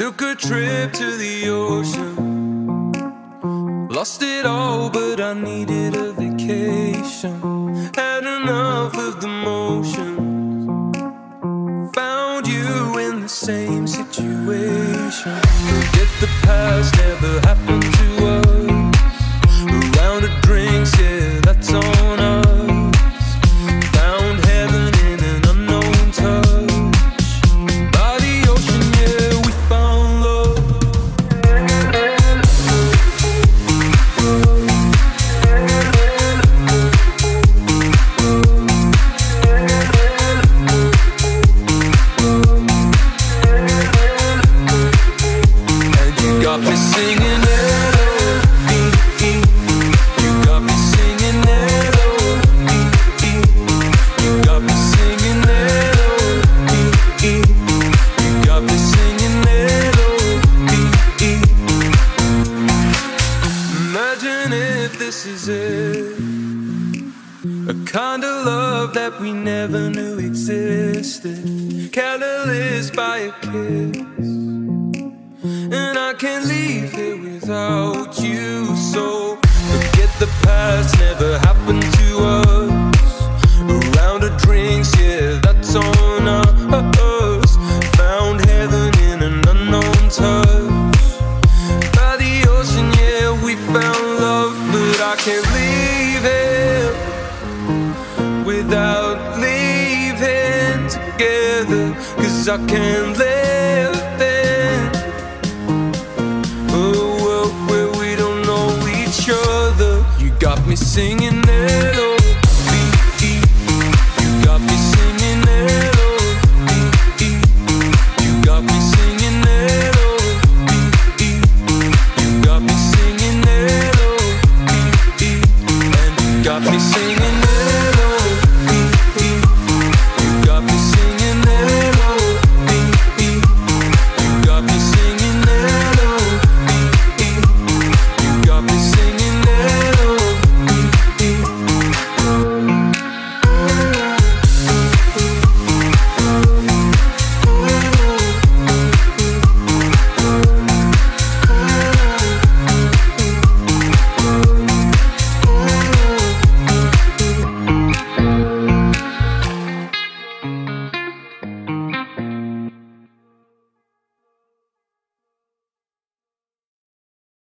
Took a trip to the ocean. Lost it all, but I needed a vacation. Had enough of the motion. Found you in the same situation. Forget the past, never happened never knew existed. Catalyst by a kiss. Leave here without you. So forget the past, never happened to us. A round of drinks, yeah, that's on us. Found heaven in an unknown touch. By the ocean, yeah, we found love, but I can't leave it without leaving together. Cause I can't live